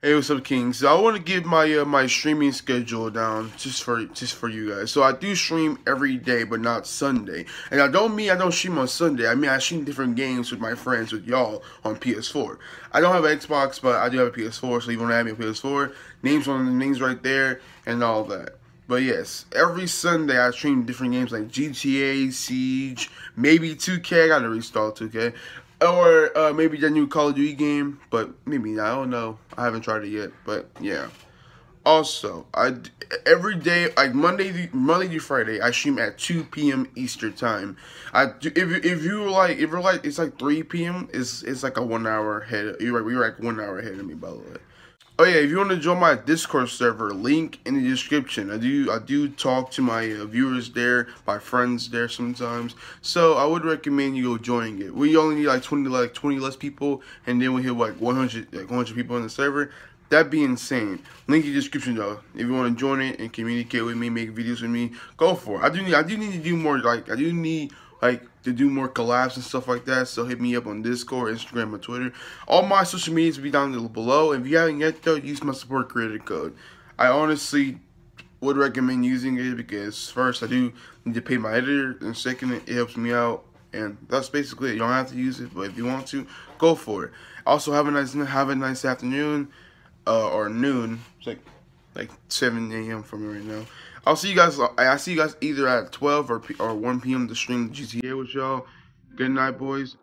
Hey, what's up, Kings? I want to give my uh, my streaming schedule down just for just for you guys. So I do stream every day, but not Sunday. And I don't mean I don't stream on Sunday. I mean I stream different games with my friends, with y'all on PS4. I don't have an Xbox, but I do have a PS4. So you want to have me a PS4? Names on the names right there and all that. But yes, every Sunday I stream different games like GTA, Siege, maybe 2K. I gotta restart 2K. Or uh, maybe the new Call of Duty game, but maybe I don't know. I haven't tried it yet, but yeah. Also, I every day like Monday Monday to Friday I stream at 2 p.m. Eastern time. I do, if if you like if you're like it's like 3 p.m. it's it's like a one hour ahead. You're like you're like one hour ahead of me by the way. Oh yeah, if you want to join my Discord server, link in the description. I do I do talk to my uh, viewers there, my friends there sometimes. So I would recommend you go joining it. We only need like 20 like 20 less people, and then we hit like 100 like 100 people in the server. That'd be insane. Link in the description though. If you want to join it and communicate with me, make videos with me, go for it. I do need I do need to do more like I do need like to do more collabs and stuff like that. So hit me up on Discord, Instagram, or Twitter. All my social medias will be down below. If you haven't yet though, use my support creator code. I honestly would recommend using it because first I do need to pay my editor, and second it helps me out. And that's basically it. You don't have to use it, but if you want to, go for it. Also, have a nice have a nice afternoon uh, or noon. It's like like 7 a.m. for me right now. I'll see you guys. I see you guys either at 12 or or 1 p.m. to stream GTA with y'all. Good night, boys.